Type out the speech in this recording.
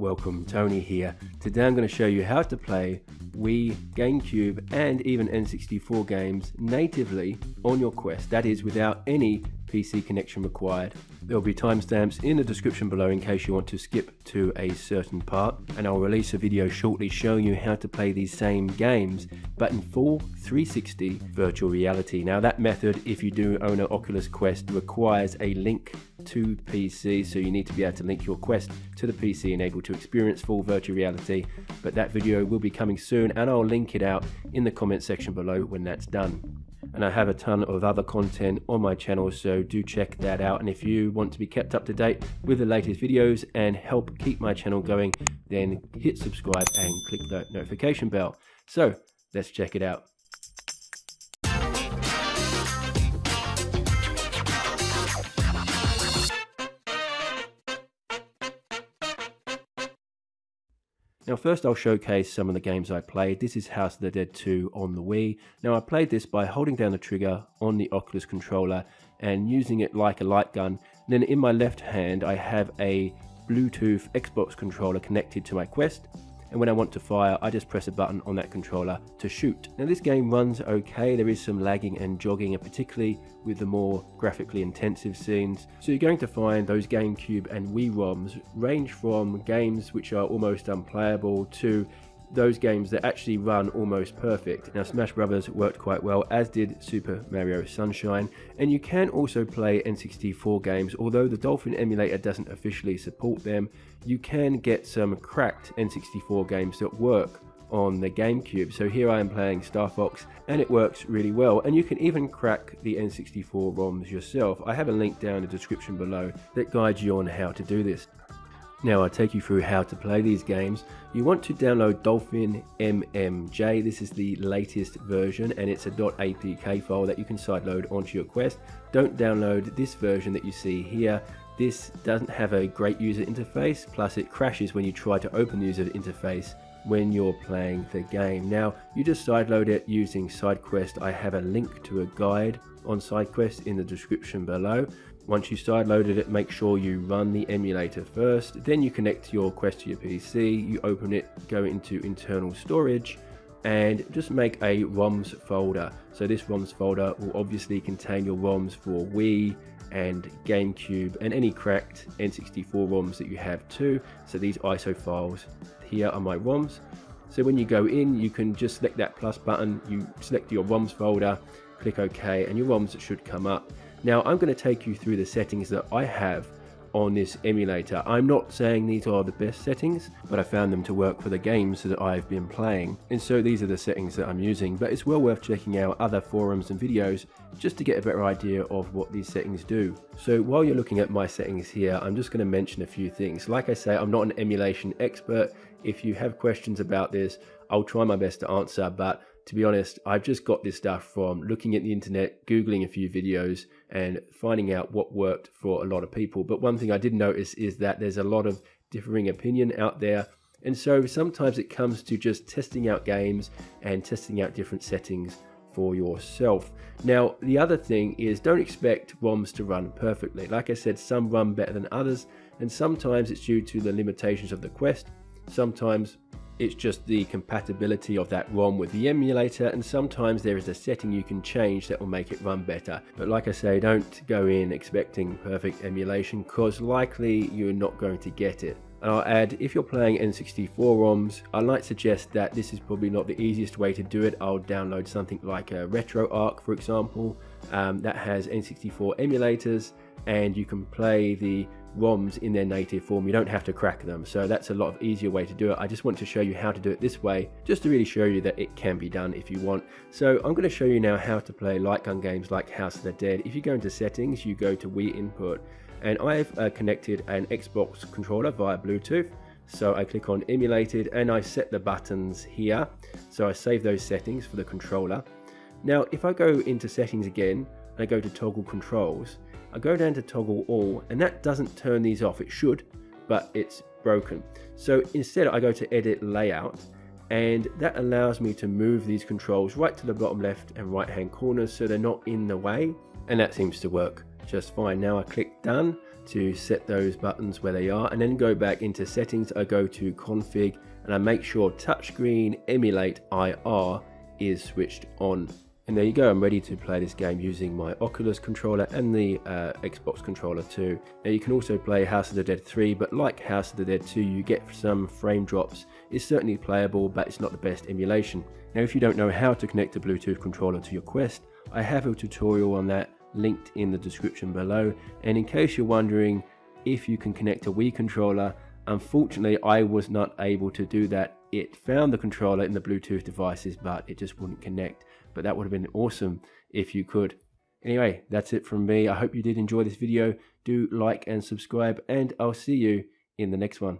Welcome, Tony here. Today I'm going to show you how to play Wii, GameCube and even N64 games natively on your Quest, that is without any PC connection required. There will be timestamps in the description below in case you want to skip to a certain part and I'll release a video shortly showing you how to play these same games but in full 360 virtual reality. Now that method if you do own an Oculus Quest requires a link to PC so you need to be able to link your Quest to the PC and able to experience full virtual reality but that video will be coming soon and I'll link it out in the comment section below when that's done. And I have a ton of other content on my channel so do check that out. And if you want to be kept up to date with the latest videos and help keep my channel going then hit subscribe and click the notification bell. So let's check it out Now first I'll showcase some of the games I played. This is House of the Dead 2 on the Wii. Now I played this by holding down the trigger on the Oculus controller and using it like a light gun. Then in my left hand I have a Bluetooth Xbox controller connected to my Quest and when I want to fire I just press a button on that controller to shoot. Now this game runs okay, there is some lagging and jogging and particularly with the more graphically intensive scenes. So you're going to find those GameCube and Wii ROMs range from games which are almost unplayable to those games that actually run almost perfect. Now Smash Brothers worked quite well as did Super Mario Sunshine and you can also play N64 games although the Dolphin emulator doesn't officially support them you can get some cracked N64 games that work on the GameCube. So here I am playing Star Fox and it works really well. And you can even crack the N64 ROMs yourself. I have a link down in the description below that guides you on how to do this. Now I'll take you through how to play these games. You want to download Dolphin MMJ. This is the latest version and it's a .apk file that you can sideload onto your Quest. Don't download this version that you see here. This doesn't have a great user interface, plus it crashes when you try to open the user interface when you're playing the game. Now, you just sideload it using SideQuest. I have a link to a guide on SideQuest in the description below. Once you sideloaded it, make sure you run the emulator first. Then you connect your Quest to your PC, you open it, go into internal storage, and just make a ROMs folder. So this ROMs folder will obviously contain your ROMs for Wii and GameCube and any cracked N64 ROMs that you have too. So these ISO files here are my ROMs. So when you go in, you can just select that plus button, you select your ROMs folder, click OK, and your ROMs should come up. Now I'm going to take you through the settings that I have on this emulator. I'm not saying these are the best settings, but I found them to work for the games that I've been playing. And so these are the settings that I'm using, but it's well worth checking out other forums and videos just to get a better idea of what these settings do. So while you're looking at my settings here, I'm just going to mention a few things. Like I say, I'm not an emulation expert. If you have questions about this, I'll try my best to answer, but to be honest, I've just got this stuff from looking at the internet, Googling a few videos, and finding out what worked for a lot of people. But one thing I did notice is that there's a lot of differing opinion out there. And so sometimes it comes to just testing out games and testing out different settings for yourself. Now, the other thing is don't expect ROMs to run perfectly. Like I said, some run better than others, and sometimes it's due to the limitations of the Quest. Sometimes it's just the compatibility of that ROM with the emulator and sometimes there is a setting you can change that will make it run better. But like I say, don't go in expecting perfect emulation because likely you're not going to get it. And I'll add, if you're playing N64 ROMs, I might suggest that this is probably not the easiest way to do it. I'll download something like a RetroArch, for example, um, that has N64 emulators, and you can play the ROMs in their native form. You don't have to crack them. So that's a lot of easier way to do it. I just want to show you how to do it this way, just to really show you that it can be done if you want. So I'm going to show you now how to play light gun games like House of the Dead. If you go into settings, you go to Wii input and I've uh, connected an Xbox controller via Bluetooth. So I click on emulated and I set the buttons here. So I save those settings for the controller. Now, if I go into settings again, and I go to toggle controls, I go down to toggle all and that doesn't turn these off. It should, but it's broken. So instead I go to edit layout and that allows me to move these controls right to the bottom left and right hand corners so they're not in the way and that seems to work just fine. Now I click done to set those buttons where they are and then go back into settings I go to config and I make sure touchscreen emulate IR is switched on and there you go, I'm ready to play this game using my Oculus controller and the uh, Xbox controller too. Now you can also play House of the Dead 3, but like House of the Dead 2, you get some frame drops. It's certainly playable, but it's not the best emulation. Now if you don't know how to connect a Bluetooth controller to your Quest, I have a tutorial on that linked in the description below. And in case you're wondering if you can connect a Wii controller, unfortunately I was not able to do that. It found the controller in the Bluetooth devices, but it just wouldn't connect but that would have been awesome if you could. Anyway, that's it from me. I hope you did enjoy this video. Do like and subscribe, and I'll see you in the next one.